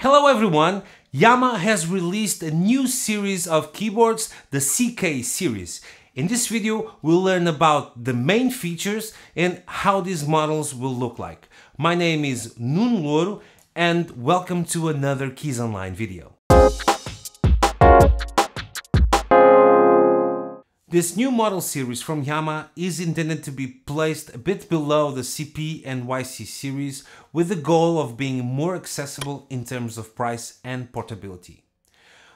Hello everyone! Yamaha has released a new series of keyboards, the CK series. In this video, we'll learn about the main features and how these models will look like. My name is Nuno Louro and welcome to another Keys Online video. This new model series from Yamaha is intended to be placed a bit below the CP and YC series with the goal of being more accessible in terms of price and portability.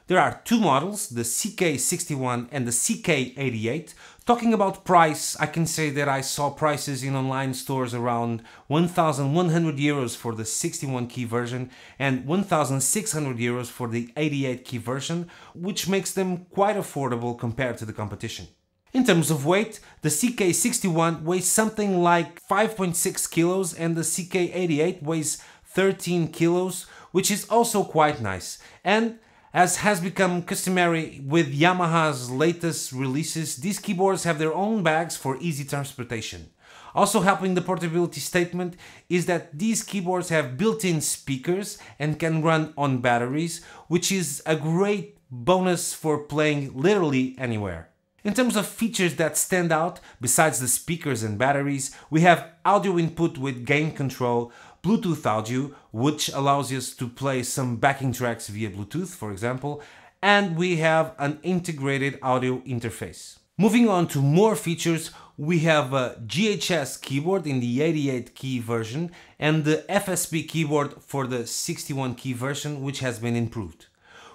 There are two models, the CK61 and the CK88. Talking about price, I can say that I saw prices in online stores around 1100 euros for the 61 key version and 1600 euros for the 88 key version, which makes them quite affordable compared to the competition. In terms of weight, the CK61 weighs something like 5.6 kilos and the CK88 weighs 13 kilos, which is also quite nice. And as has become customary with Yamaha's latest releases, these keyboards have their own bags for easy transportation. Also helping the portability statement is that these keyboards have built-in speakers and can run on batteries, which is a great bonus for playing literally anywhere. In terms of features that stand out, besides the speakers and batteries, we have audio input with gain control, Bluetooth audio, which allows us to play some backing tracks via Bluetooth, for example, and we have an integrated audio interface. Moving on to more features, we have a GHS keyboard in the 88 key version and the FSB keyboard for the 61 key version, which has been improved.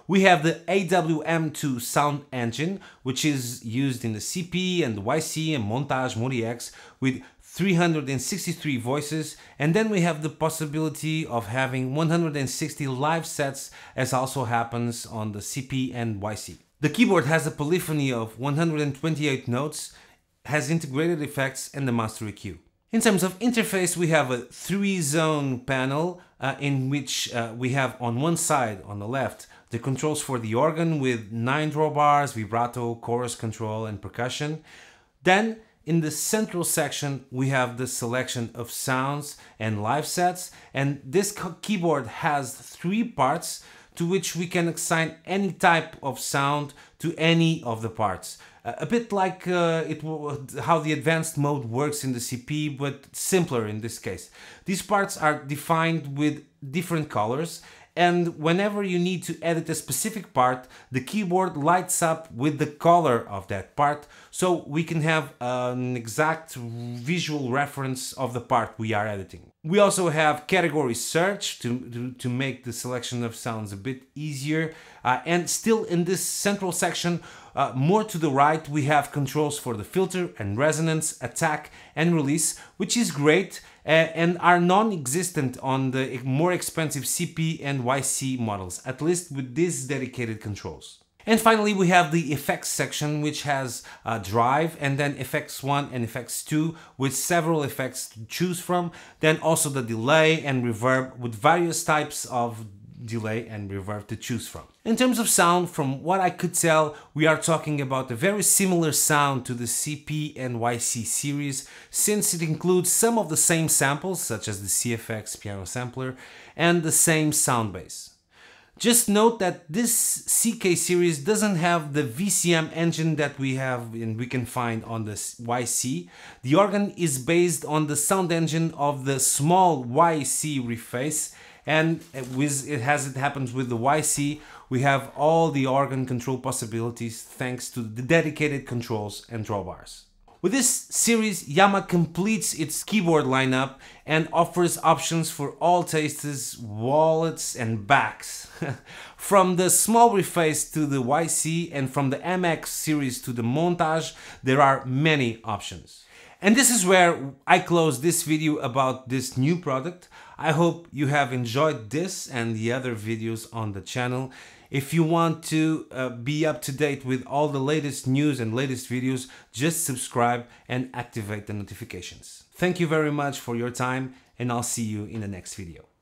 We have the AWM2 sound engine, which is used in the CP and YC and Montage MODX with 363 voices and then we have the possibility of having 160 live sets as also happens on the CP and YC. The keyboard has a polyphony of 128 notes, has integrated effects and the master EQ. In terms of interface, we have a three-zone panel uh, in which uh, we have on one side, on the left, the controls for the organ with nine drawbars, vibrato, chorus control and percussion. Then in the central section, we have the selection of sounds and live sets, and this keyboard has three parts to which we can assign any type of sound to any of the parts. A bit like uh, it how the advanced mode works in the CP, but simpler in this case. These parts are defined with different colors and whenever you need to edit a specific part, the keyboard lights up with the color of that part, so we can have an exact visual reference of the part we are editing. We also have category search to, to, to make the selection of sounds a bit easier, uh, and still in this central section, uh, more to the right, we have controls for the filter and resonance, attack and release, which is great uh, and are non-existent on the more expensive CP and YC models, at least with these dedicated controls. And finally, we have the effects section, which has a drive and then effects 1 and effects 2 with several effects to choose from. Then also the delay and reverb with various types of delay and reverb to choose from. In terms of sound, from what I could tell, we are talking about a very similar sound to the CP and YC series since it includes some of the same samples such as the CFX piano sampler and the same sound base. Just note that this CK series doesn't have the VCM engine that we have and we can find on the YC. The organ is based on the sound engine of the small YC reface and with it as it happens with the YC, we have all the organ control possibilities thanks to the dedicated controls and drawbars. With this series, Yamaha completes its keyboard lineup and offers options for all tastes, wallets and backs. from the small reface to the YC and from the MX series to the Montage, there are many options. And this is where I close this video about this new product. I hope you have enjoyed this and the other videos on the channel. If you want to uh, be up to date with all the latest news and latest videos, just subscribe and activate the notifications. Thank you very much for your time and I'll see you in the next video.